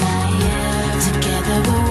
my ear. Together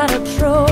that are true.